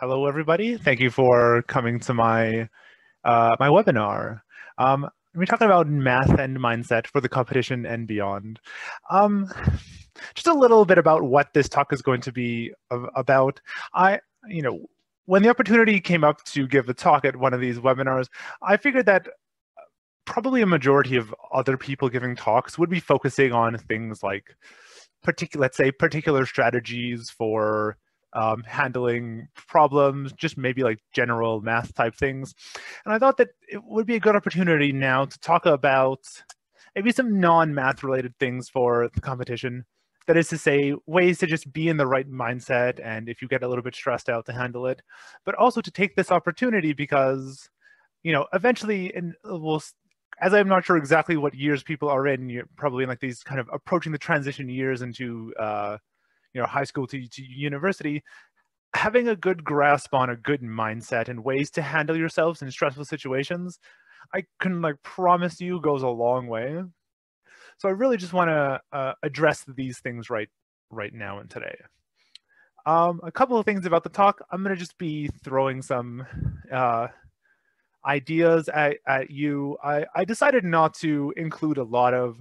hello everybody. Thank you for coming to my uh, my webinar. Um, we're talking about math and mindset for the competition and beyond. Um, just a little bit about what this talk is going to be about. I, you know, when the opportunity came up to give a talk at one of these webinars, I figured that probably a majority of other people giving talks would be focusing on things like particular, let's say particular strategies for um, handling problems, just maybe like general math type things. And I thought that it would be a good opportunity now to talk about maybe some non-math related things for the competition. That is to say, ways to just be in the right mindset and if you get a little bit stressed out to handle it, but also to take this opportunity because, you know, eventually, and we'll as I'm not sure exactly what years people are in, you're probably in like these kind of approaching the transition years into uh, you know high school to, to university having a good grasp on a good mindset and ways to handle yourselves in stressful situations i can like promise you goes a long way. So i really just want to uh, address these things right right now and today. Um, a couple of things about the talk. I'm going to just be throwing some uh, ideas at, at you. I, I decided not to include a lot of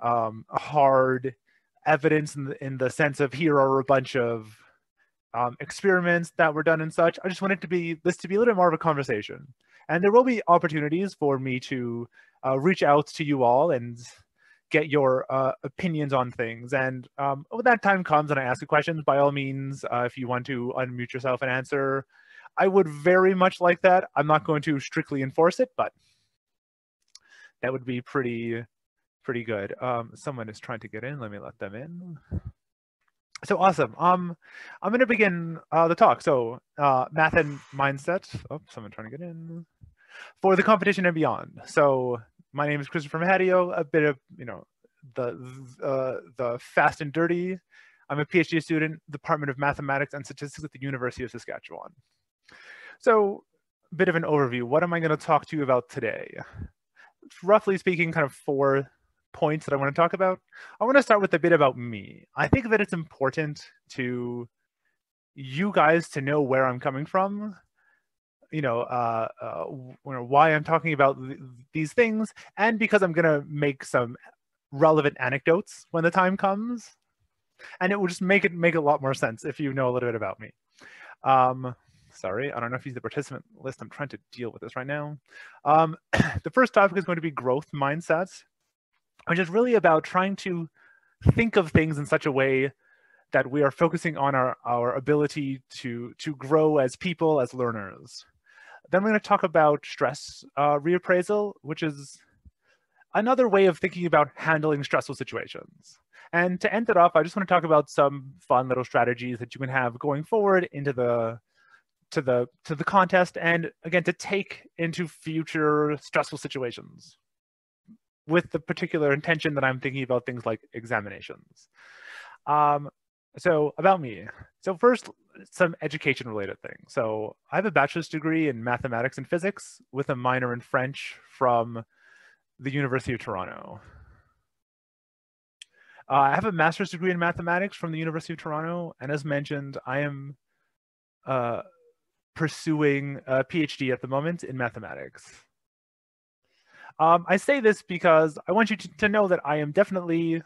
um, hard evidence in the, in the sense of here are a bunch of um, experiments that were done and such. I just wanted to be this to be a little bit more of a conversation, and there will be opportunities for me to uh, reach out to you all and get your uh, opinions on things. And um, when that time comes and I ask you questions, by all means, uh, if you want to unmute yourself and answer, I would very much like that. I'm not going to strictly enforce it, but that would be pretty pretty good. Um, someone is trying to get in. Let me let them in. So awesome. Um, I'm going to begin uh, the talk. So uh, math and mindset. Oh, someone trying to get in. For the competition and beyond. So my name is Christopher Mahadeo. A bit of you know the uh, the fast and dirty. I'm a PhD student, Department of Mathematics and Statistics at the University of Saskatchewan. So, a bit of an overview. What am I going to talk to you about today? Roughly speaking, kind of four points that I want to talk about. I want to start with a bit about me. I think that it's important to you guys to know where I'm coming from, you know, uh, uh, why I'm talking about th these things, and because I'm going to make some relevant anecdotes when the time comes. And it will just make it make a lot more sense if you know a little bit about me. Um, sorry, I don't know if he's the participant list. I'm trying to deal with this right now. Um, the first topic is going to be growth mindsets which is really about trying to think of things in such a way that we are focusing on our, our ability to, to grow as people, as learners. Then we're going to talk about stress uh, reappraisal, which is another way of thinking about handling stressful situations. And to end it off, I just want to talk about some fun little strategies that you can have going forward into the to the to the contest and again to take into future stressful situations with the particular intention that I'm thinking about things like examinations. Um, so about me. So first, some education related things. So I have a bachelor's degree in mathematics and physics with a minor in French from the University of Toronto. Uh, I have a master's degree in mathematics from the University of Toronto. And as mentioned, I am uh, pursuing a PhD at the moment in mathematics. Um, I say this because I want you to, to know that I am definitely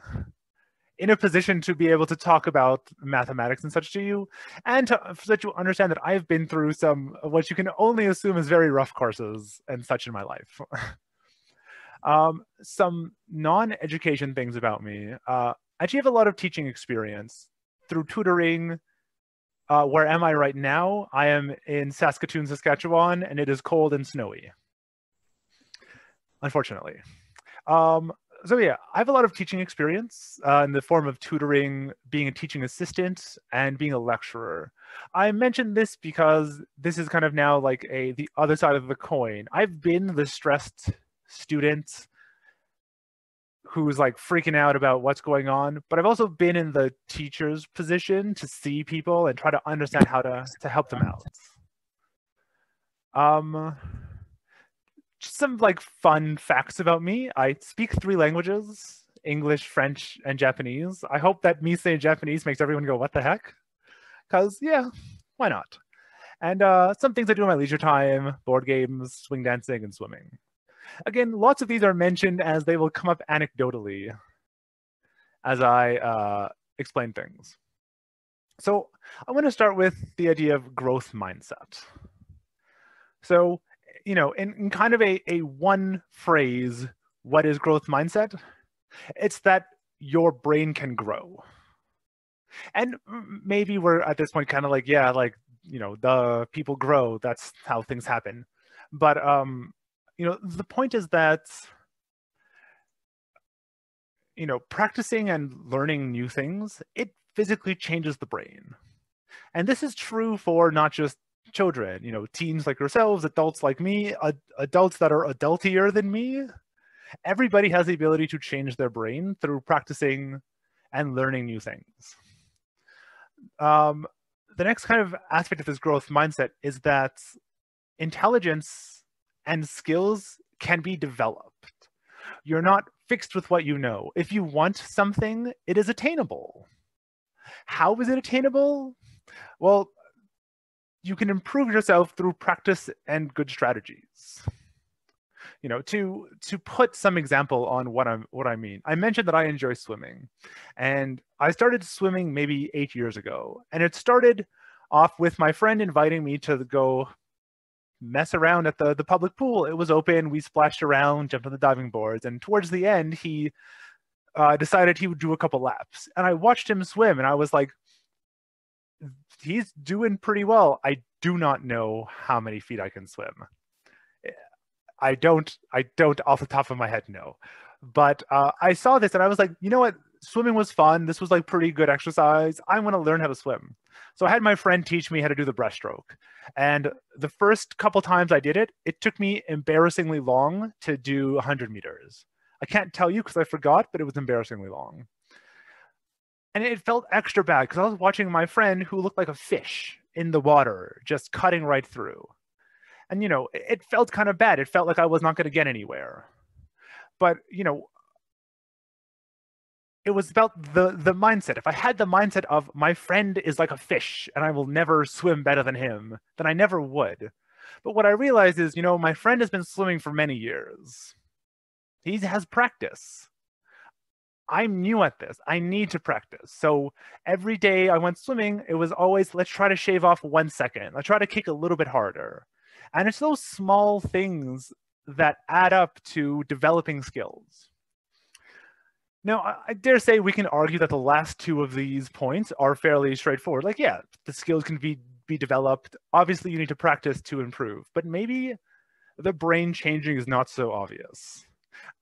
in a position to be able to talk about mathematics and such to you, and to, so that you understand that I've been through some what you can only assume is very rough courses and such in my life. um, some non-education things about me. Uh, I actually have a lot of teaching experience through tutoring. Uh, where am I right now? I am in Saskatoon, Saskatchewan, and it is cold and snowy unfortunately. Um, so yeah, I have a lot of teaching experience uh, in the form of tutoring, being a teaching assistant, and being a lecturer. I mentioned this because this is kind of now like a the other side of the coin. I've been the stressed student who's like freaking out about what's going on, but I've also been in the teacher's position to see people and try to understand how to to help them out. Um, just some like fun facts about me. I speak three languages, English, French, and Japanese. I hope that me saying Japanese makes everyone go, what the heck? Because, yeah, why not? and uh, some things I do in my leisure time, board games, swing dancing, and swimming. Again, lots of these are mentioned as they will come up anecdotally as I uh, explain things. So I want to start with the idea of growth mindset. So, you know, in, in kind of a, a one phrase, what is growth mindset? It's that your brain can grow. And maybe we're at this point kind of like, yeah, like, you know, the people grow, that's how things happen. But, um, you know, the point is that, you know, practicing and learning new things, it physically changes the brain. And this is true for not just children, you know, teens like yourselves, adults like me, ad- adults that are adultier than me. Everybody has the ability to change their brain through practicing and learning new things. Um, the next kind of aspect of this growth mindset is that intelligence and skills can be developed. You're not fixed with what you know. If you want something, it is attainable. How is it attainable? Well, you can improve yourself through practice and good strategies. You know, to to put some example on what I'm what I mean. I mentioned that I enjoy swimming, and I started swimming maybe eight years ago, and it started off with my friend inviting me to go mess around at the the public pool. It was open. We splashed around, jumped on the diving boards, and towards the end, he uh, decided he would do a couple laps. And I watched him swim, and I was like, he's doing pretty well. I do not know how many feet I can swim. I don't, I don't off the top of my head know. But uh, I saw this and I was like, you know what? Swimming was fun. This was like pretty good exercise. I want to learn how to swim. So I had my friend teach me how to do the breaststroke. And the first couple times I did it, it took me embarrassingly long to do 100 meters. I can't tell you because I forgot, but it was embarrassingly long. And it felt extra bad because I was watching my friend who looked like a fish in the water, just cutting right through. And, you know, it felt kind of bad. It felt like I was not going to get anywhere. But, you know, it was about the the mindset. If I had the mindset of my friend is like a fish and I will never swim better than him, then I never would. But what I realized is, you know, my friend has been swimming for many years. He has practice. I'm new at this. I need to practice. So every day I went swimming, it was always let's try to shave off one second. Let's try to kick a little bit harder. And it's those small things that add up to developing skills. Now, I dare say we can argue that the last two of these points are fairly straightforward. Like, yeah, the skills can be, be developed. Obviously, you need to practice to improve, but maybe the brain changing is not so obvious.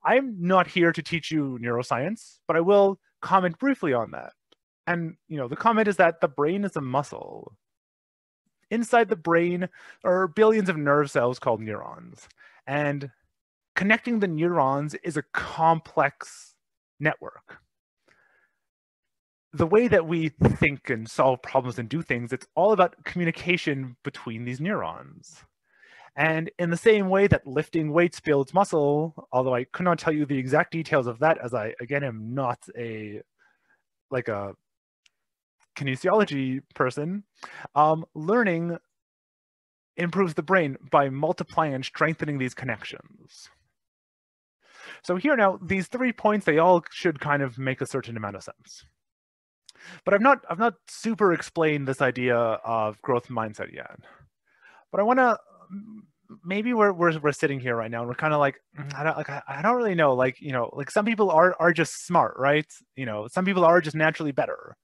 I'm not here to teach you neuroscience, but I will comment briefly on that. And you know, the comment is that the brain is a muscle. Inside the brain are billions of nerve cells called neurons. And connecting the neurons is a complex network. The way that we think and solve problems and do things, it's all about communication between these neurons. And in the same way that lifting weights builds muscle, although I could not tell you the exact details of that as I, again, am not a, like a kinesiology person, um, learning improves the brain by multiplying and strengthening these connections. So here now, these three points, they all should kind of make a certain amount of sense. But I've not, I've not super explained this idea of growth mindset yet. But I want to maybe we're, we're we're sitting here right now and we're kind of like mm, I don't like I, I don't really know like you know like some people are are just smart right? You know some people are just naturally better.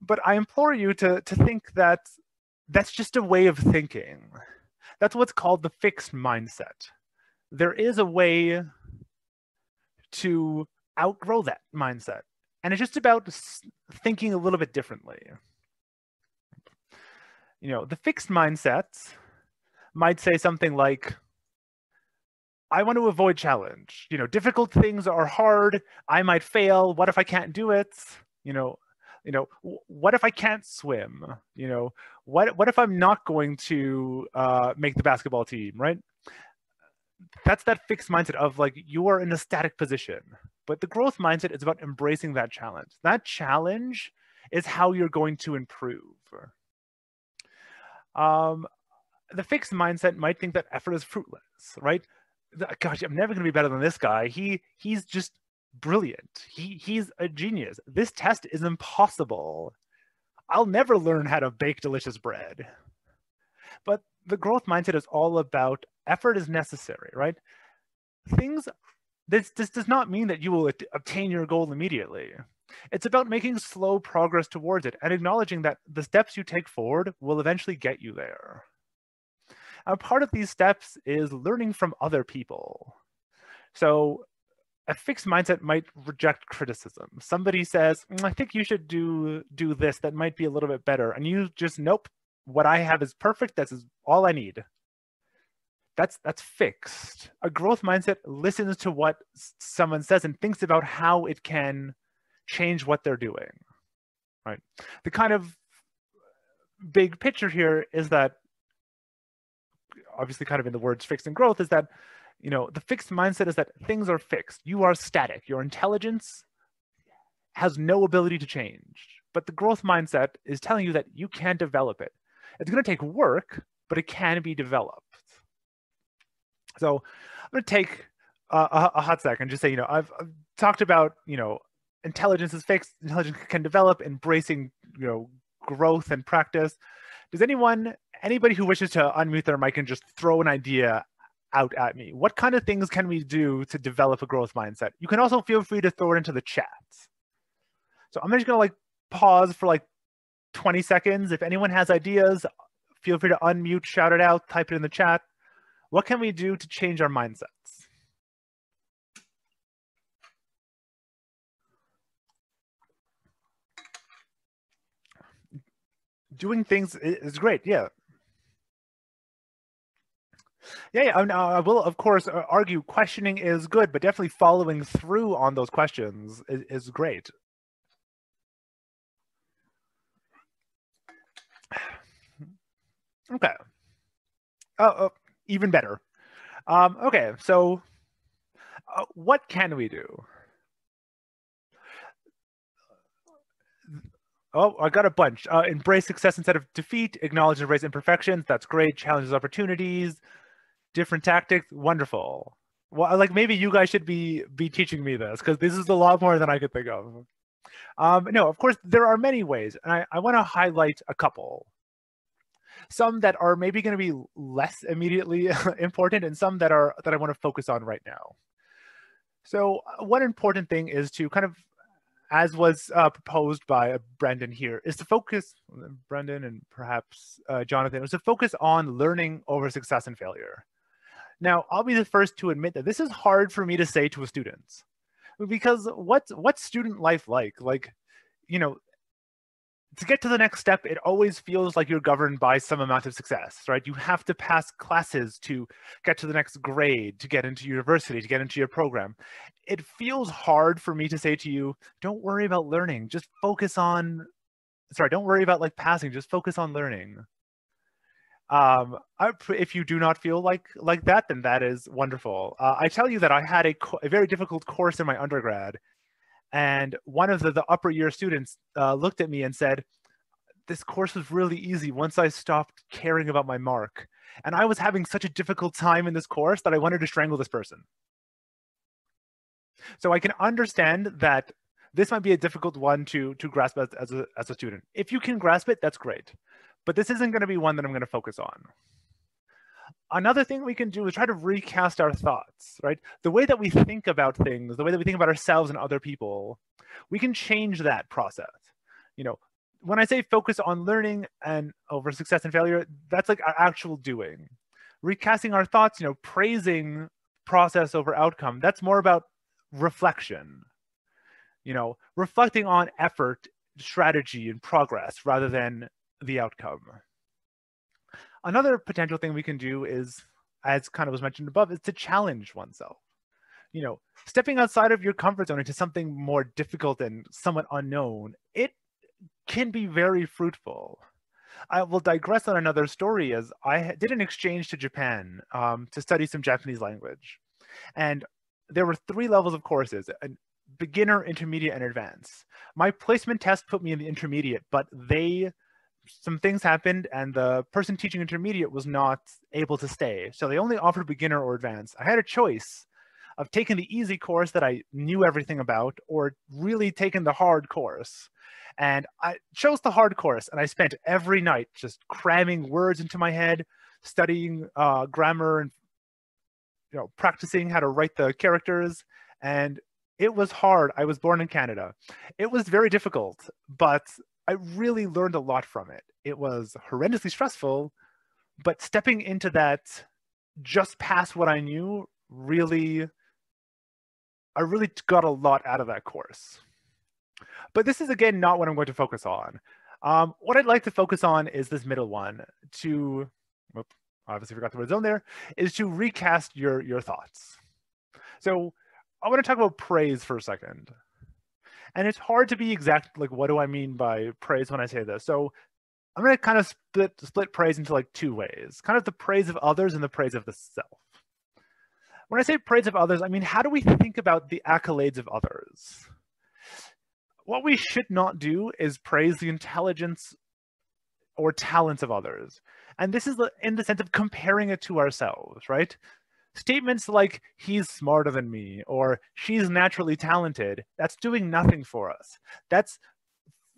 But I implore you to to think that that's just a way of thinking. That's what's called the fixed mindset. There is a way to outgrow that mindset and it's just about thinking a little bit differently. You know the fixed mindset might say something like, I want to avoid challenge. You know, difficult things are hard. I might fail. What if I can't do it? You know, you know, what if I can't swim? You know, what what if I'm not going to uh, make the basketball team? Right? That's that fixed mindset of like you are in a static position. But the growth mindset is about embracing that challenge. That challenge is how you're going to improve. Um, the fixed mindset might think that effort is fruitless, right? Gosh, I'm never going to be better than this guy. He he's just brilliant. He he's a genius. This test is impossible. I'll never learn how to bake delicious bread. But the growth mindset is all about effort is necessary, right? Things this this does not mean that you will obtain your goal immediately. It's about making slow progress towards it and acknowledging that the steps you take forward will eventually get you there. A part of these steps is learning from other people. So a fixed mindset might reject criticism. Somebody says, mm, I think you should do do this that might be a little bit better. And you just, nope, what I have is perfect. That's all I need. That's that's fixed. A growth mindset listens to what someone says and thinks about how it can change what they're doing. Right. The kind of big picture here is that obviously kind of in the words fixed and growth is that you know the fixed mindset is that things are fixed. You are static. Your intelligence has no ability to change. But the growth mindset is telling you that you can develop it. It's going to take work but it can be developed. So i'm going to take a, a, hot second just say you know I've, I've talked about you know intelligence is fixed intelligence can develop embracing you know growth and practice. Does anyone anybody who wishes to unmute their mic and just throw an idea out at me. What kind of things can we do to develop a growth mindset? You can also feel free to throw it into the chat. So I'm just gonna like pause for like 20 seconds. If anyone has ideas, feel free to unmute, shout it out, type it in the chat. What can we do to change our mindsets? Doing things is great, yeah. Yeah, yeah. I will, of course, uh, argue questioning is good, but definitely following through on those questions is, is great. Okay. Oh, oh even better. Um, okay, so uh, what can we do? Oh, I got a bunch. Uh, embrace success instead of defeat. Acknowledge and embrace imperfections. That's great. Challenges, opportunities different tactics, wonderful. Well, like maybe you guys should be be teaching me this because this is a lot more than I could think of. Um, no, of course there are many ways, and I, I want to highlight a couple. Some that are maybe going to be less immediately important, and some that are that I want to focus on right now. So uh, one important thing is to kind of, as was uh, proposed by Brendan here, is to focus, Brendan and perhaps uh, Jonathan, was to focus on learning over success and failure. Now, I'll be the first to admit that this is hard for me to say to a student because what's what's student life like? Like, you know, to get to the next step, it always feels like you're governed by some amount of success, right? You have to pass classes to get to the next grade, to get into university, to get into your program. It feels hard for me to say to you, don't worry about learning, just focus on, sorry, don't worry about like passing, just focus on learning. Um, I, if you do not feel like like that, then that is wonderful. Uh, I tell you that I had a, a, very difficult course in my undergrad, and one of the, the upper year students uh, looked at me and said, "This course was really easy once I stopped caring about my mark." And I was having such a difficult time in this course that I wanted to strangle this person. So I can understand that this might be a difficult one to to grasp as, as a as a student. If you can grasp it, that's great but this isn't going to be one that I'm going to focus on. Another thing we can do is try to recast our thoughts, right? The way that we think about things, the way that we think about ourselves and other people, we can change that process. You know, when I say focus on learning and over success and failure, that's like our actual doing. Recasting our thoughts, you know, praising process over outcome, that's more about reflection. You know, reflecting on effort, strategy, and progress rather than the outcome. Another potential thing we can do is, as kind of was mentioned above, is to challenge oneself. You know, stepping outside of your comfort zone into something more difficult and somewhat unknown, it can be very fruitful. I will digress on another story as I did an exchange to Japan um, to study some Japanese language. And there were three levels of courses, an beginner, intermediate, and advanced. My placement test put me in the intermediate, but they some things happened and the person teaching intermediate was not able to stay. So they only offered beginner or advanced. I had a choice of taking the easy course that I knew everything about or really taking the hard course. And I chose the hard course and I spent every night just cramming words into my head, studying uh, grammar and you know practicing how to write the characters and it was hard. I was born in Canada. It was very difficult, but I really learned a lot from it. It was horrendously stressful, but stepping into that just past what I knew really I really got a lot out of that course. But this is again not what I'm going to focus on. Um, what I'd like to focus on is this middle one to, whoop, obviously forgot the word zone there, is to recast your, your thoughts. So I want to talk about praise for a second. And it's hard to be exact, like what do I mean by praise when I say this? So I'm going to kind of split split praise into like two ways, kind of the praise of others and the praise of the self. When I say praise of others, I mean how do we think about the accolades of others? What we should not do is praise the intelligence or talents of others. And this is in the sense of comparing it to ourselves, right? Statements like he's smarter than me or she's naturally talented that's doing nothing for us. That's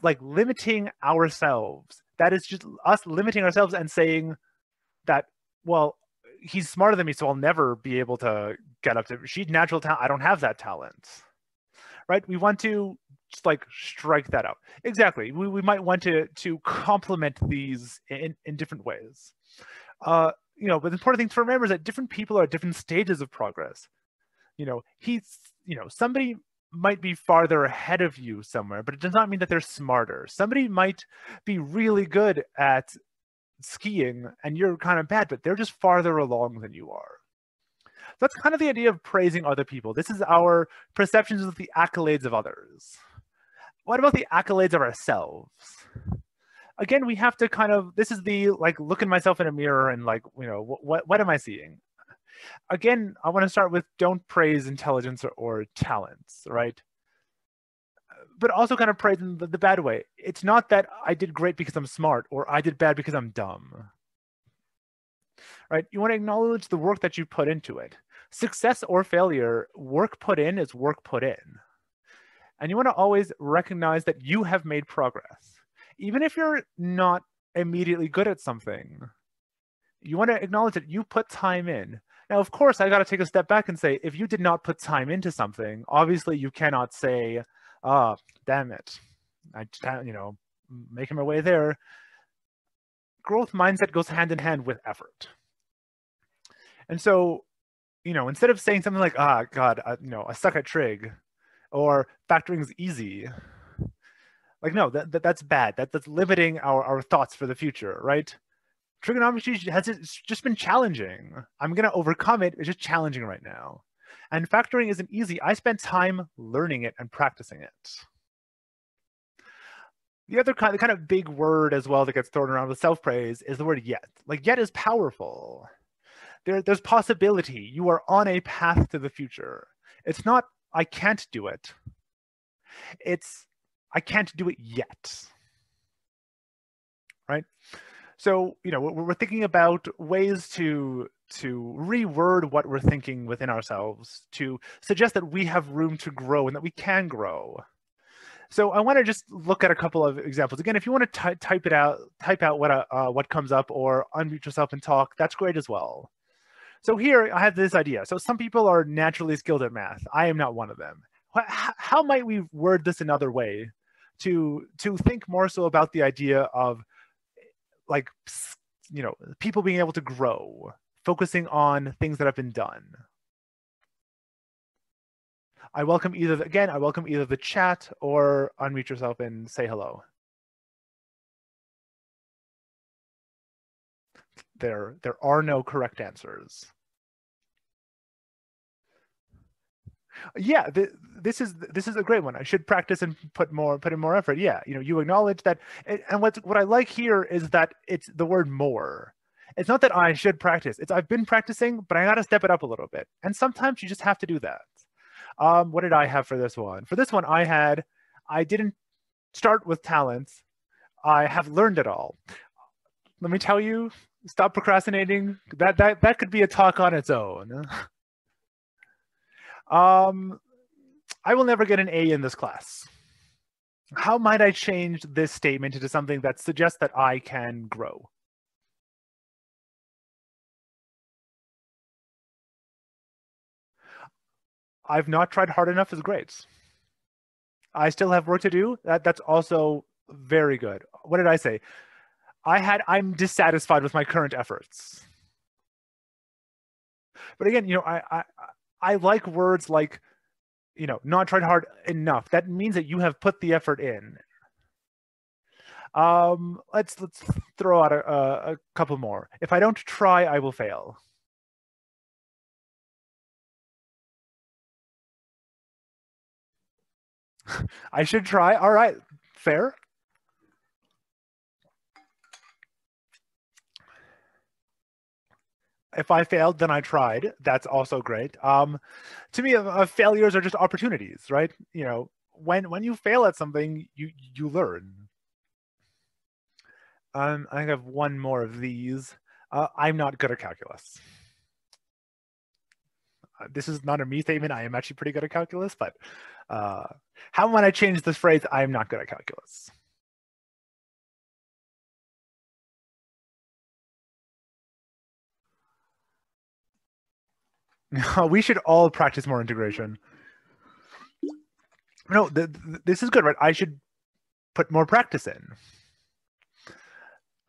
like limiting ourselves. That is just us limiting ourselves and saying that well he's smarter than me so i'll never be able to get up to she's natural talent i don't have that talent. Right? We want to just like strike that out. Exactly. We, we might want to to complement these in in different ways. Uh you know, but the important thing to remember is that different people are at different stages of progress. You know, he's, you know, somebody might be farther ahead of you somewhere, but it does not mean that they're smarter. Somebody might be really good at skiing and you're kind of bad, but they're just farther along than you are. That's kind of the idea of praising other people. This is our perceptions of the accolades of others. What about the accolades of ourselves? Again, we have to kind of, this is the like looking myself in a mirror and like, you know, what, what, am I seeing? Again, I want to start with don't praise intelligence or, or talents, right? But also kind of praise in the, the bad way. It's not that I did great because I'm smart or I did bad because I'm dumb, right? You want to acknowledge the work that you put into it. Success or failure, work put in is work put in. And you want to always recognize that you have made progress even if you're not immediately good at something, you want to acknowledge that you put time in. Now, of course, I got to take a step back and say, if you did not put time into something, obviously you cannot say, "Ah, oh, damn it, I, you know, making my way there." Growth mindset goes hand in hand with effort. And so, you know, instead of saying something like, "Ah, God, I, you know, I suck at trig," or "Factoring is easy," Like, no, that, that that's bad. That that's limiting our, our thoughts for the future, right? Trigonometry has just been challenging. I'm gonna overcome it. It's just challenging right now. And factoring isn't easy. I spent time learning it and practicing it. The other kind, the kind of big word as well that gets thrown around with self-praise is the word yet. Like yet is powerful. There, there's possibility. You are on a path to the future. It's not I can't do it. It's I can't do it yet. Right? So, you know, we're thinking about ways to to reword what we're thinking within ourselves to suggest that we have room to grow and that we can grow. So I want to just look at a couple of examples. Again, if you want to type it out, type out what uh, uh, what comes up or unmute yourself and talk, that's great as well. So here I have this idea. So some people are naturally skilled at math. I am not one of them. How might we word this another way? To to think more so about the idea of like you know people being able to grow focusing on things that have been done. I welcome either again i welcome either the chat or unmute yourself and say hello. There there are no correct answers yeah th- this is this is a great one. I should practice and put more put in more effort. Yeah you know you acknowledge that and what what i like here is that it's the word more. It's not that i should practice. It's i've been practicing but i got to step it up a little bit. And sometimes you just have to do that. Um what did i have for this one? For this one i had i didn't start with talents. I have learned it all. Let me tell you, stop procrastinating. That that that could be a talk on its own. Um, I will never get an A in this class. How might I change this statement into something that suggests that I can grow? I've not tried hard enough is great. I still have work to do. That that's also very good. What did I say? I had I'm dissatisfied with my current efforts. But again, you know, I I I like words like you know, not tried hard enough. That means that you have put the effort in. Um, let's let's throw out a, a, a couple more. If I don't try, I will fail. I should try. All right, fair. If I failed, then I tried. That's also great. Um, to me, uh, failures are just opportunities, right? You know, when when you fail at something, you you learn. Um, I have one more of these. Uh, I'm not good at calculus. Uh, this is not a me statement. I am actually pretty good at calculus, but uh, how might I change this phrase? I am not good at calculus. we should all practice more integration. No, th th this is good, right? I should put more practice in.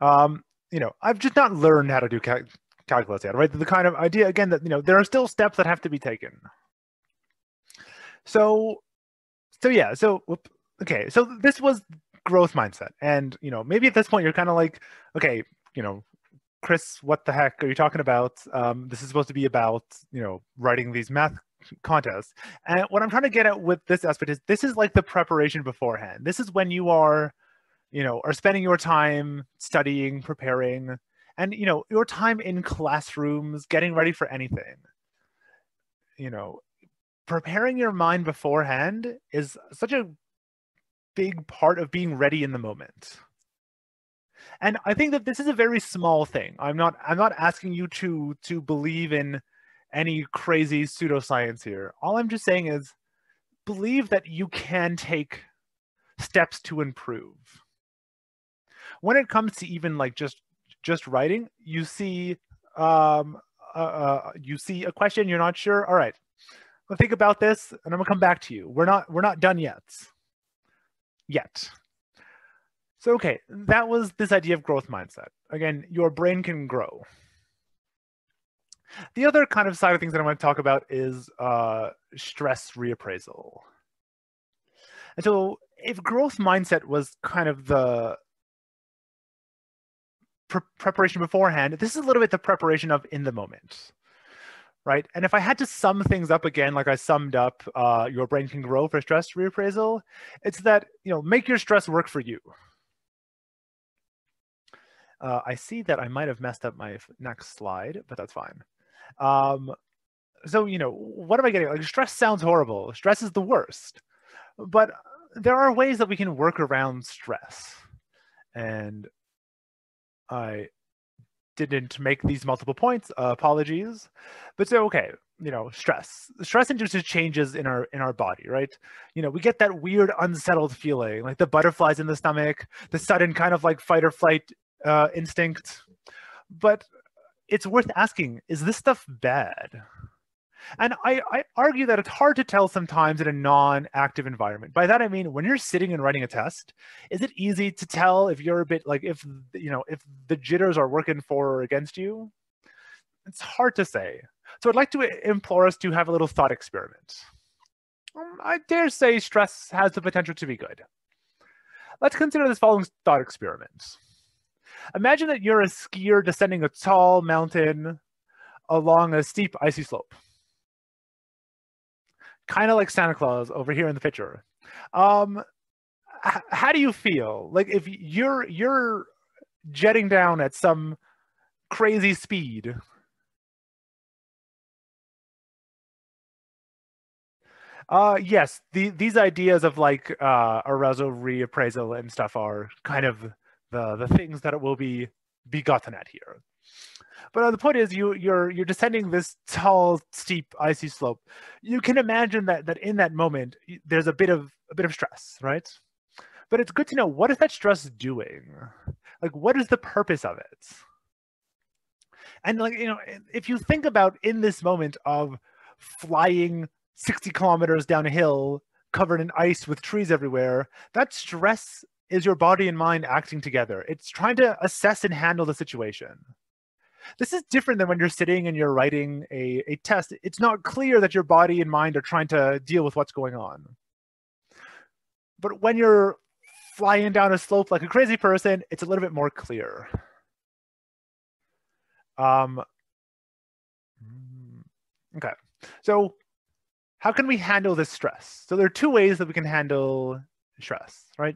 Um, you know, I've just not learned how to do cal calculus yet, right? The kind of idea, again, that, you know, there are still steps that have to be taken. So so yeah, so okay, so this was growth mindset, and you know maybe at this point you're kind of like, okay, you know, Chris, what the heck are you talking about? Um, this is supposed to be about you know writing these math contests, and what I'm trying to get at with this aspect is this is like the preparation beforehand. This is when you are, you know, are spending your time studying, preparing, and you know your time in classrooms, getting ready for anything. You know, preparing your mind beforehand is such a big part of being ready in the moment. And I think that this is a very small thing. I'm not I'm not asking you to to believe in any crazy pseudoscience here. All I'm just saying is believe that you can take steps to improve. When it comes to even like just just writing, you see um uh, uh, you see a question you're not sure. All right, I think about this and I'm gonna come back to you. We're not we're not done yet. Yet. So okay, that was this idea of growth mindset. Again, your brain can grow. The other kind of side of things that I want to talk about is uh, stress reappraisal. And so if growth mindset was kind of the pre preparation beforehand, this is a little bit the preparation of in the moment right? And if I had to sum things up again, like I summed up uh, your brain can grow for stress reappraisal, it's that, you know, make your stress work for you. Uh, I see that I might have messed up my next slide, but that's fine. Um, so, you know, what am I getting? Like stress sounds horrible. Stress is the worst, but there are ways that we can work around stress. And I didn't make these multiple points. Uh, apologies, but so okay. You know, stress. Stress induces changes in our in our body, right? You know, we get that weird unsettled feeling, like the butterflies in the stomach, the sudden kind of like fight or flight uh, instinct. But it's worth asking: Is this stuff bad? And I, I argue that it's hard to tell sometimes in a non-active environment. By that I mean when you're sitting and writing a test, is it easy to tell if you're a bit like if you know if the jitters are working for or against you? It's hard to say. So I'd like to implore us to have a little thought experiment. Um, I dare say stress has the potential to be good. Let's consider this following thought experiment. Imagine that you're a skier descending a tall mountain along a steep icy slope kind of like Santa Claus over here in the picture. Um, how do you feel? Like if you're you're jetting down at some crazy speed. Uh, yes, the, these ideas of like uh, arousal reappraisal and stuff are kind of the the things that it will be begotten at here. But uh, the point is, you you're you're descending this tall, steep, icy slope. You can imagine that that in that moment there's a bit of a bit of stress, right? But it's good to know what is that stress doing? Like, what is the purpose of it? And like you know, if you think about in this moment of flying 60 kilometers down a hill covered in ice with trees everywhere, that stress is your body and mind acting together. It's trying to assess and handle the situation. This is different than when you're sitting and you're writing a, a test. It's not clear that your body and mind are trying to deal with what's going on. But when you're flying down a slope like a crazy person, it's a little bit more clear. Um, okay, so how can we handle this stress? So there are two ways that we can handle stress, right?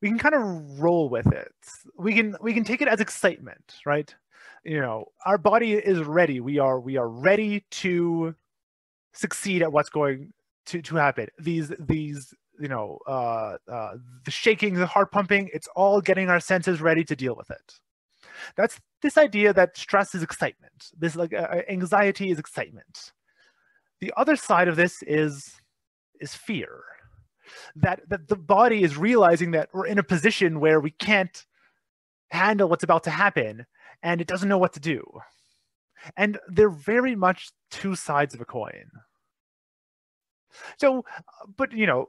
We can kind of roll with it. We can we can take it as excitement, right? You know, our body is ready. We are we are ready to succeed at what's going to to happen. These these you know uh, uh, the shaking, the heart pumping. It's all getting our senses ready to deal with it. That's this idea that stress is excitement. This like uh, anxiety is excitement. The other side of this is is fear. That that the body is realizing that we're in a position where we can't handle what's about to happen and it doesn't know what to do. And they're very much two sides of a coin. So, but you know,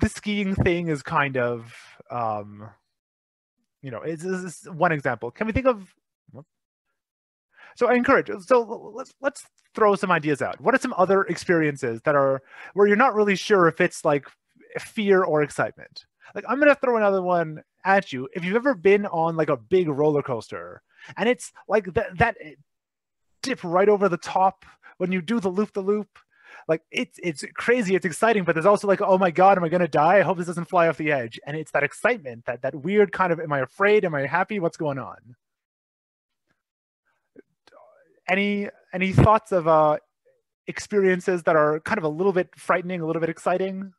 the skiing thing is kind of um, you know, is this one example. Can we think of? So I encourage. So let's let's throw some ideas out. What are some other experiences that are where you're not really sure if it's like fear or excitement? Like I'm gonna throw another one at you. If you've ever been on like a big roller coaster and it's like that that dip right over the top when you do the loop the loop like it's it's crazy it's exciting but there's also like oh my god am i going to die? I hope this doesn't fly off the edge. And it's that excitement that that weird kind of am i afraid? Am i happy? What's going on? Any any thoughts of uh experiences that are kind of a little bit frightening a little bit exciting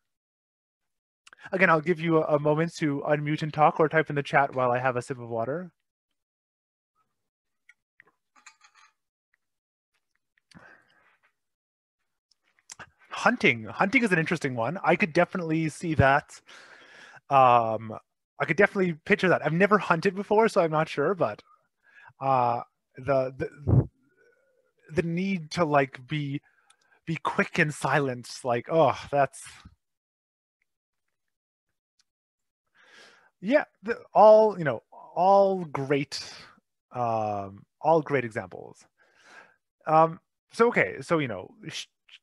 again i'll give you a, a moment to unmute and talk or type in the chat while i have a sip of water hunting. Hunting is an interesting one. I could definitely see that. Um, I could definitely picture that. I've never hunted before, so I'm not sure, but uh, the the the need to like be be quick and silent, like oh, that's yeah, the, all you know, all great, um, all great examples. Um, so okay, so you know,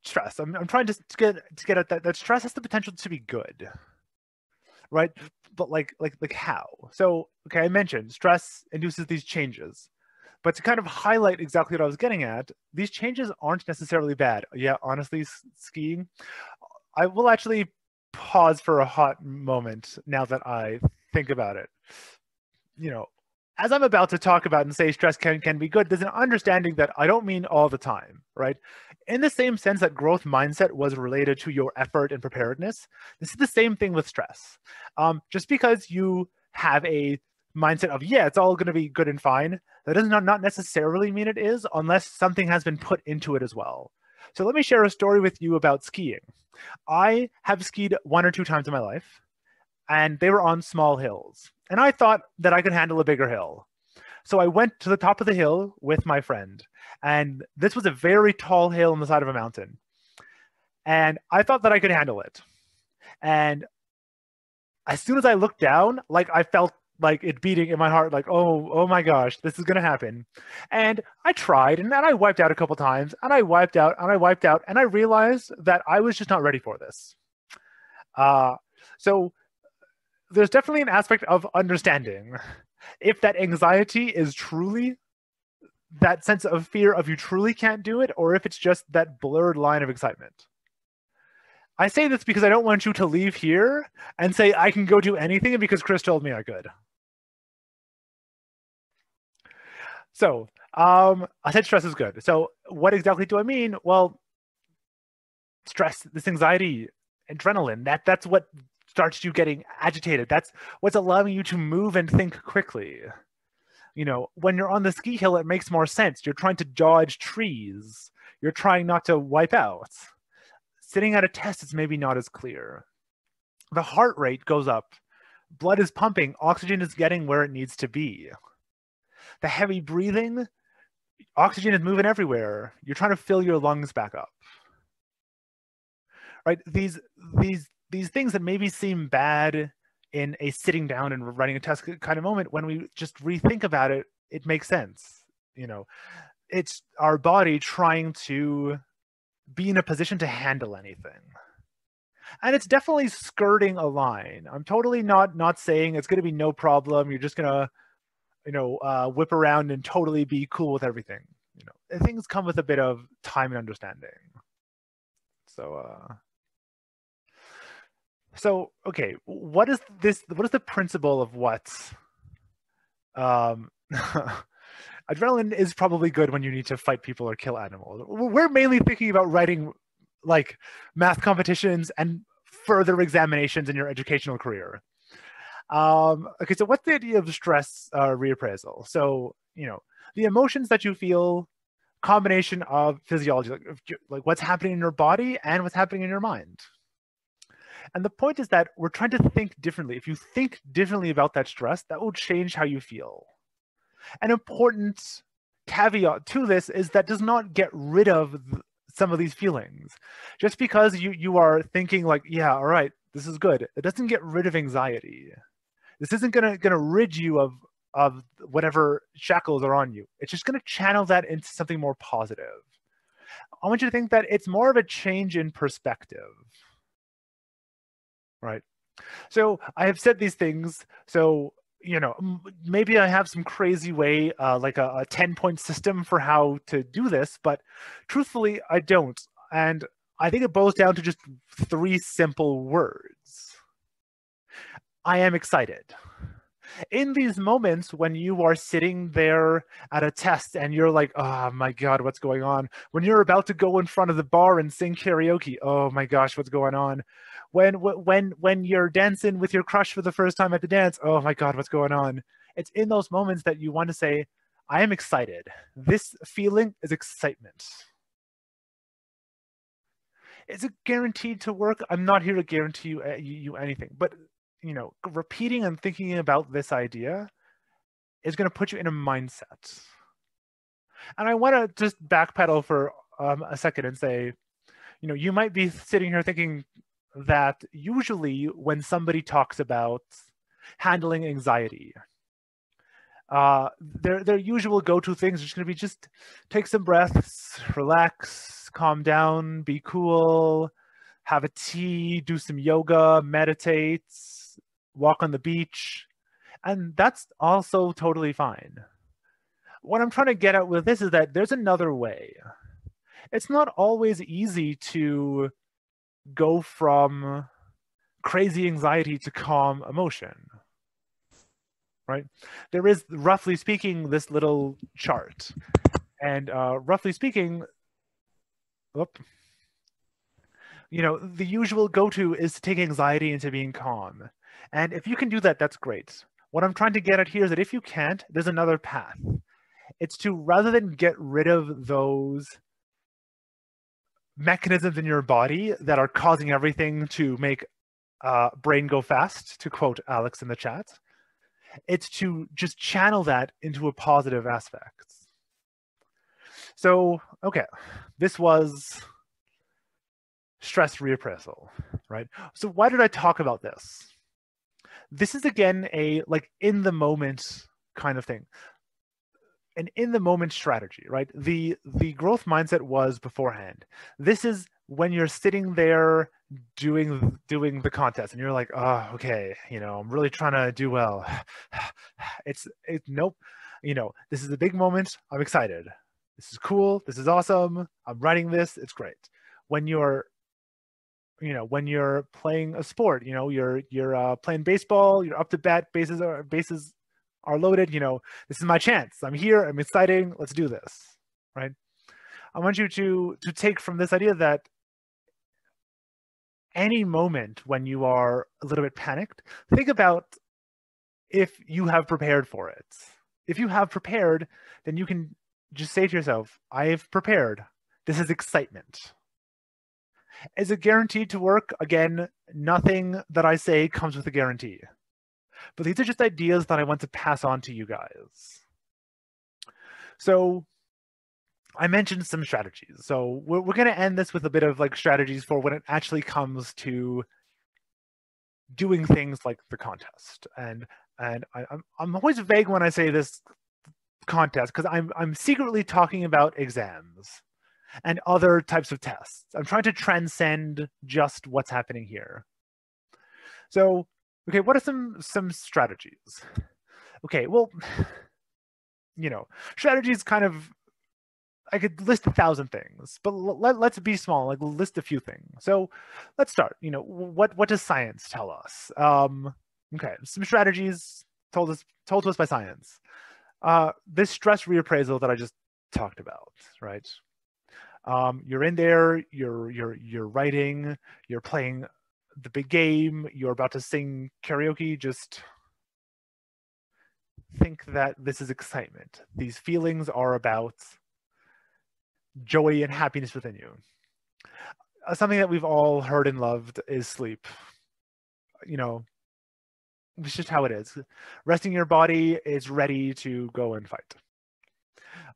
stress. I'm, I'm trying to, to get to get at that that stress has the potential to be good, right? But like like like how? So okay, I mentioned stress induces these changes, but to kind of highlight exactly what I was getting at, these changes aren't necessarily bad. Yeah, honestly, skiing, I will actually pause for a hot moment now that I think about it. You know, as I'm about to talk about and say stress can, can be good, there's an understanding that I don't mean all the time, right? In the same sense that growth mindset was related to your effort and preparedness, this is the same thing with stress. Um, just because you have a mindset of, yeah, it's all going to be good and fine, that does not, not necessarily mean it is unless something has been put into it as well. So let me share a story with you about skiing. I have skied one or two times in my life, and they were on small hills and I thought that I could handle a bigger hill. So I went to the top of the hill with my friend. And this was a very tall hill on the side of a mountain. And I thought that I could handle it. And as soon as I looked down, like I felt like it beating in my heart, like, oh, oh my gosh, this is gonna happen. And I tried and then I wiped out a couple times and I wiped out and I wiped out and I realized that I was just not ready for this. Uh, so there's definitely an aspect of understanding. If that anxiety is truly that sense of fear of you truly can't do it or if it's just that blurred line of excitement. I say this because i don't want you to leave here and say i can go do anything because chris told me i could. So um, i said stress is good. So what exactly do i mean? Well stress this anxiety adrenaline that that's what starts you getting agitated. That's what's allowing you to move and think quickly. You know, when you're on the ski hill, it makes more sense. You're trying to dodge trees. You're trying not to wipe out. Sitting at a test is maybe not as clear. The heart rate goes up. Blood is pumping. Oxygen is getting where it needs to be. The heavy breathing, oxygen is moving everywhere. You're trying to fill your lungs back up. Right? These these these things that maybe seem bad in a sitting down and writing a test kind of moment, when we just rethink about it, it makes sense. You know, it's our body trying to be in a position to handle anything. And it's definitely skirting a line. I'm totally not not saying it's going to be no problem. You're just going to, you know, uh, whip around and totally be cool with everything. You know, things come with a bit of time and understanding. So, uh, so okay what is this what is the principle of what um adrenaline is probably good when you need to fight people or kill animals. We're mainly thinking about writing like math competitions and further examinations in your educational career. Um okay so what's the idea of stress uh, reappraisal? So you know the emotions that you feel combination of physiology like, like what's happening in your body and what's happening in your mind and the point is that we're trying to think differently. If you think differently about that stress, that will change how you feel. An important caveat to this is that does not get rid of some of these feelings. Just because you, you are thinking like, yeah, all right, this is good. It doesn't get rid of anxiety. This isn't gonna gonna rid you of of whatever shackles are on you. It's just gonna channel that into something more positive. I want you to think that it's more of a change in perspective right? So I have said these things. So you know, maybe I have some crazy way, uh, like a, a 10 point system for how to do this, but truthfully, I don't. And I think it boils down to just three simple words. I am excited. In these moments when you are sitting there at a test and you're like, oh my God, what's going on? When you're about to go in front of the bar and sing karaoke, oh my gosh, what's going on? when when when you're dancing with your crush for the first time at the dance oh my god what's going on it's in those moments that you want to say i am excited this feeling is excitement is it guaranteed to work i'm not here to guarantee you, uh, you anything but you know repeating and thinking about this idea is going to put you in a mindset. And i want to just backpedal for um, a second and say you know you might be sitting here thinking that usually when somebody talks about handling anxiety, uh, their their usual go-to things are just going to be just take some breaths, relax, calm down, be cool, have a tea, do some yoga, meditate, walk on the beach, and that's also totally fine. What I'm trying to get at with this is that there's another way. It's not always easy to go from crazy anxiety to calm emotion right there is roughly speaking this little chart and uh, roughly speaking whoop, you know the usual go-to is to take anxiety into being calm and if you can do that that's great what i'm trying to get at here is that if you can't there's another path it's to rather than get rid of those mechanisms in your body that are causing everything to make uh, brain go fast, to quote Alex in the chat. It's to just channel that into a positive aspect. So, okay, this was stress reappraisal, right? So why did I talk about this? This is again a like in the moment kind of thing an in the moment strategy, right? The the growth mindset was beforehand. This is when you're sitting there doing doing the contest and you're like, oh, okay, you know, I'm really trying to do well. It's it nope, you know, this is a big moment. I'm excited. This is cool. This is awesome. I'm writing this. It's great. When you're you know when you're playing a sport you know you're you're uh, playing baseball you're up to bat bases are bases are loaded, you know, this is my chance. I'm here, I'm exciting, let's do this, right? I want you to to take from this idea that any moment when you are a little bit panicked, think about if you have prepared for it. If you have prepared, then you can just say to yourself, I've prepared. This is excitement. Is it guaranteed to work? Again, nothing that I say comes with a guarantee. But these are just ideas that I want to pass on to you guys. So I mentioned some strategies. So we're, we're going to end this with a bit of like strategies for when it actually comes to doing things like the contest. And and I, I'm I'm always vague when I say this contest because I'm I'm secretly talking about exams and other types of tests. I'm trying to transcend just what's happening here. So, okay, what are some some strategies? Okay, well, you know, strategies kind of I could list a thousand things, but let, let's be small, like list a few things. So let's start. You know, what what does science tell us? Um, okay, some strategies told us told to us by science. Uh, this stress reappraisal that I just talked about, right? Um, you're in there, you're you're you're writing, you're playing the big game, you're about to sing karaoke. Just think that this is excitement. These feelings are about joy and happiness within you. Uh, something that we've all heard and loved is sleep. You know, it's just how it is. Resting your body is ready to go and fight.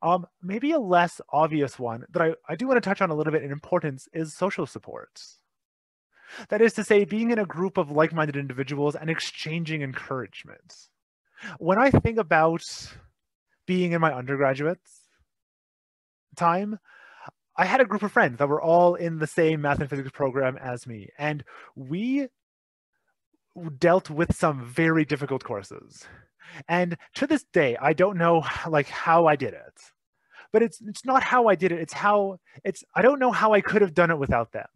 Um, maybe a less obvious one that I, I do want to touch on a little bit in importance is social support. That is to say, being in a group of like minded individuals and exchanging encouragement. When I think about being in my undergraduate time, I had a group of friends that were all in the same math and physics program as me, and we dealt with some very difficult courses. And to this day, I don't know like how I did it. But it's it's not how I did it. It's how it's I don't know how I could have done it without them.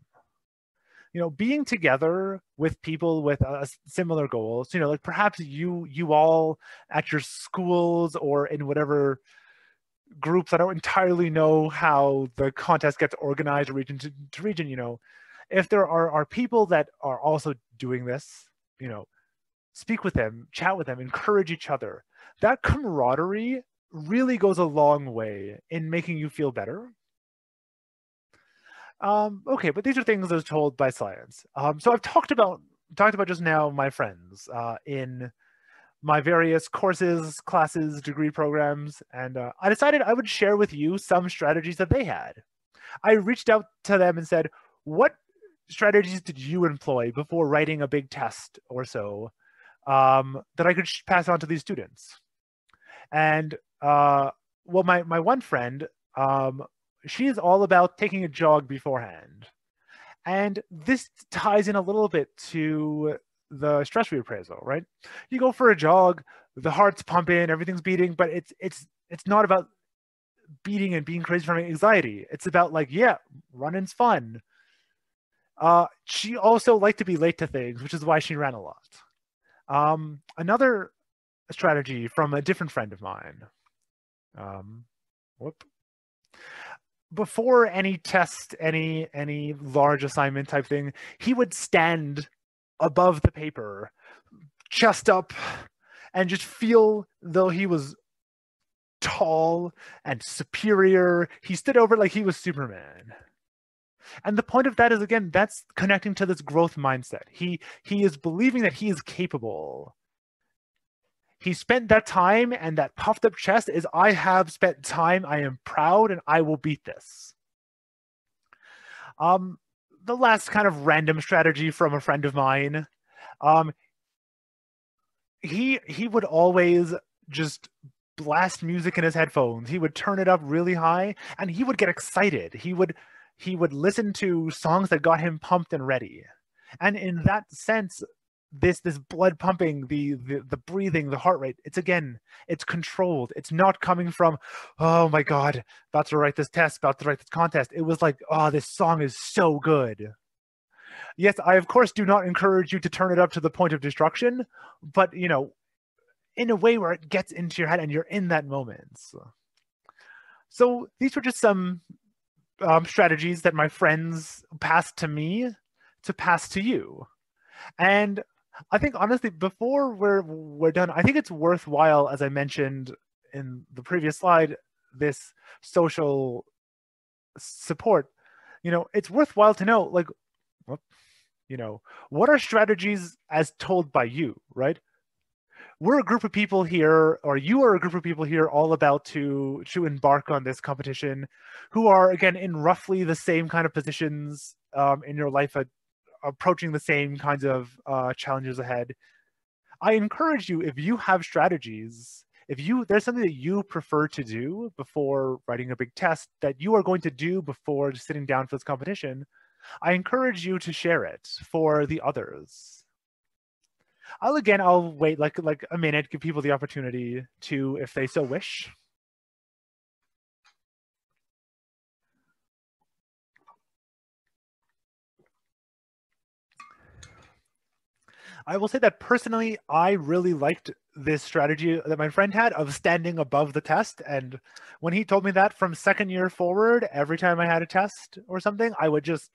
You know, being together with people with uh, similar goals, you know, like perhaps you you all at your schools or in whatever groups, I don't entirely know how the contest gets organized region to, to region, you know, if there are, are people that are also doing this, you know, speak with them, chat with them, encourage each other. That camaraderie really goes a long way in making you feel better. Um, okay, but these are things that are told by science. Um, so I've talked about talked about just now my friends uh, in my various courses, classes, degree programs, and uh, I decided I would share with you some strategies that they had. I reached out to them and said, "What strategies did you employ before writing a big test or so um, that I could pass on to these students. And uh, well, my my one friend, um, she is all about taking a jog beforehand, and this ties in a little bit to the stress reappraisal, right? You go for a jog, the heart's pumping, everything's beating, but it's it's it's not about beating and being crazy from anxiety. It's about like, yeah, running's fun. Uh, she also liked to be late to things, which is why she ran a lot. Um, another strategy from a different friend of mine. Um, whoop. Before any test, any any large assignment type thing, he would stand above the paper, chest up, and just feel though he was tall and superior. He stood over like he was Superman. And the point of that is again, that's connecting to this growth mindset. He he is believing that he is capable. He spent that time and that puffed up chest is I have spent time, I am proud, and I will beat this. Um, the last kind of random strategy from a friend of mine. Um, he he would always just blast music in his headphones. He would turn it up really high and he would get excited. He would he would listen to songs that got him pumped and ready. And in that sense, this this blood pumping, the, the the breathing, the heart rate, it's again, it's controlled. It's not coming from, oh my god, about to write this test, about to write this contest. It was like, oh, this song is so good. Yes, I of course do not encourage you to turn it up to the point of destruction, but you know, in a way where it gets into your head and you're in that moment. So, so these were just some um, strategies that my friends passed to me to pass to you. And I think honestly, before we're we're done, I think it's worthwhile, as I mentioned in the previous slide, this social support. You know, it's worthwhile to know, like, you know, what are strategies as told by you, right? We're a group of people here, or you are a group of people here, all about to to embark on this competition, who are again in roughly the same kind of positions um, in your life at approaching the same kinds of uh, challenges ahead. I encourage you, if you have strategies, if you there's something that you prefer to do before writing a big test that you are going to do before sitting down for this competition, I encourage you to share it for the others. I'll again, I'll wait like like a minute, give people the opportunity to, if they so wish. I will say that personally, I really liked this strategy that my friend had of standing above the test. And when he told me that from second year forward, every time I had a test or something, I would just,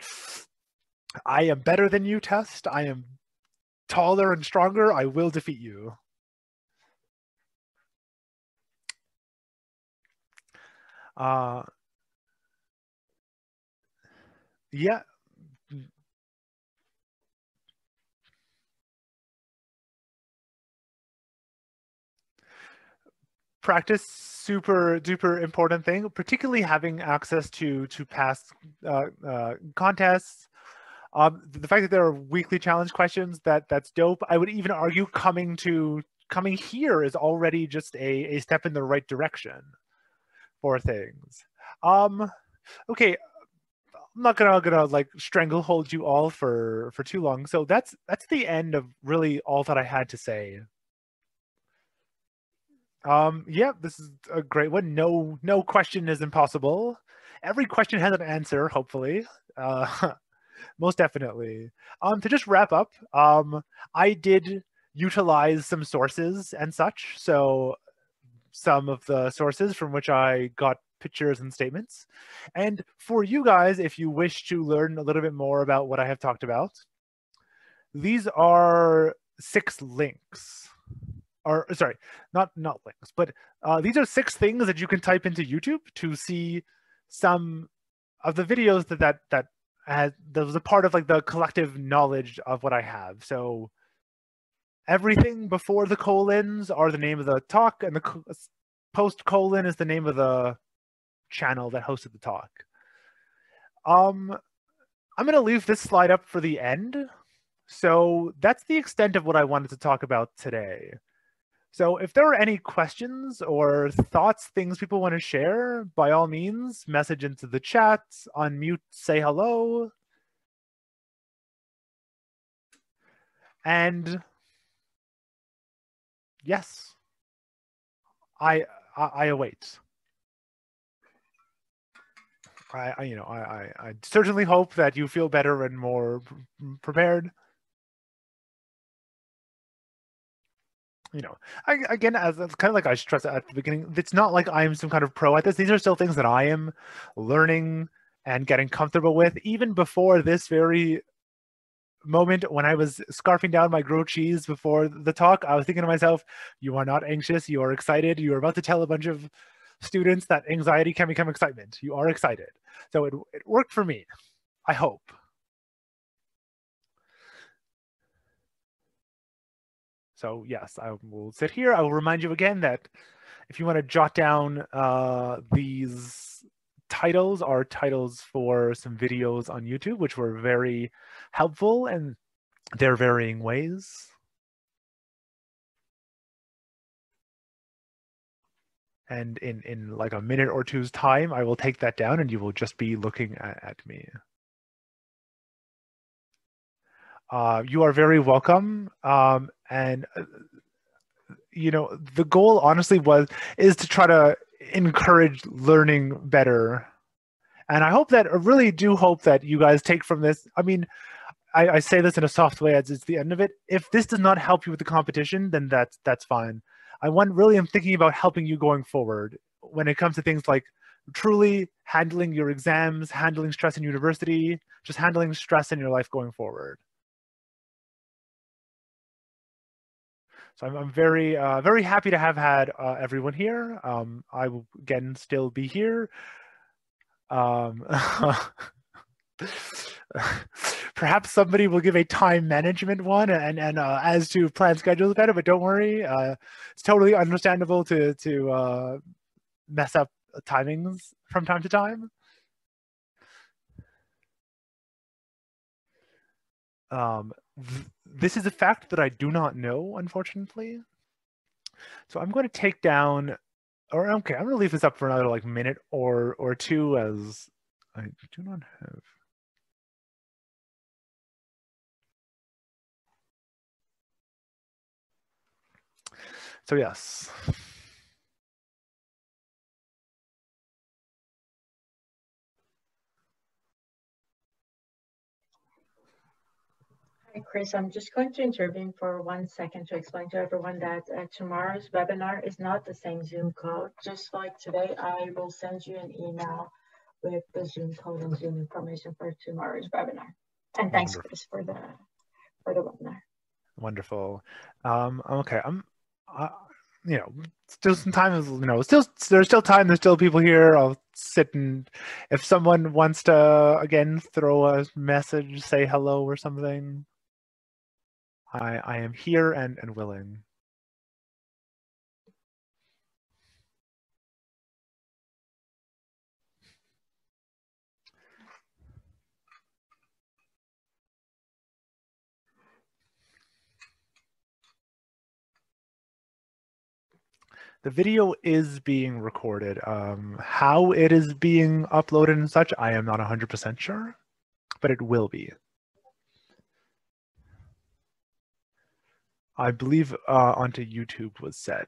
I am better than you test. I am taller and stronger. I will defeat you. Uh, yeah, practice super duper important thing particularly having access to to past uh, uh, contests um, the fact that there are weekly challenge questions that that's dope i would even argue coming to coming here is already just a, a step in the right direction for things um okay i'm not gonna gonna like stranglehold you all for for too long so that's that's the end of really all that i had to say um, yeah, this is a great one. No, no question is impossible. Every question has an answer, hopefully. Uh, most definitely. Um, to just wrap up, um, I did utilize some sources and such. So some of the sources from which I got pictures and statements. And for you guys, if you wish to learn a little bit more about what I have talked about, these are six links or sorry, not not links, but uh, these are six things that you can type into YouTube to see some of the videos that that that has that was a part of like the collective knowledge of what I have. So everything before the colons are the name of the talk, and the post colon is the name of the channel that hosted the talk. Um, I'm gonna leave this slide up for the end. So that's the extent of what I wanted to talk about today. So if there are any questions or thoughts, things people want to share, by all means, message into the chat, unmute, say hello. And yes, I, I, I await. I, I, you know, I, I, I certainly hope that you feel better and more prepared. You know, I, again, as kind of like I stressed at the beginning, it's not like I'm some kind of pro at this. These are still things that I am learning and getting comfortable with. Even before this very moment when I was scarfing down my grilled cheese before the talk, I was thinking to myself, you are not anxious, you are excited. You are about to tell a bunch of students that anxiety can become excitement. You are excited. So it, it worked for me, I hope. So yes, I will sit here. I will remind you again that if you want to jot down uh, these titles are titles for some videos on YouTube, which were very helpful in their varying ways. And in, in like a minute or two's time, I will take that down and you will just be looking at, at me. Uh, you are very welcome. Um, and uh, you know, the goal honestly was is to try to encourage learning better. And I hope that I really do hope that you guys take from this. I mean, I, I say this in a soft way as it's the end of it. If this does not help you with the competition, then that's that's fine. I want really am thinking about helping you going forward when it comes to things like truly handling your exams, handling stress in university, just handling stress in your life going forward. So I'm, I'm very, uh, very happy to have had uh, everyone here. Um, I will again still be here. Um, perhaps somebody will give a time management one and and uh, as to plan schedules better but don't worry uh, it's totally understandable to to uh, mess up timings from time to time um, th this is a fact that I do not know unfortunately so I'm going to take down or okay I'm going to leave this up for another like minute or or two as I do not have So yes. Hi, Chris. I'm just going to intervene for one second to explain to everyone that uh, tomorrow's webinar is not the same Zoom code. Just like today, I will send you an email with the Zoom code and Zoom information for tomorrow's webinar. And thanks, Wonderful. Chris, for the for the webinar. Wonderful. Um, okay, I'm uh, you know, still some time is, you know, still, there's still time. There's still people here. I'll sit and if someone wants to, again, throw a message, say hello or something, I, I am here and, and willing. the video is being recorded. Um, how it is being uploaded and such, I am not 100% sure, but it will be. I believe uh, onto YouTube was said.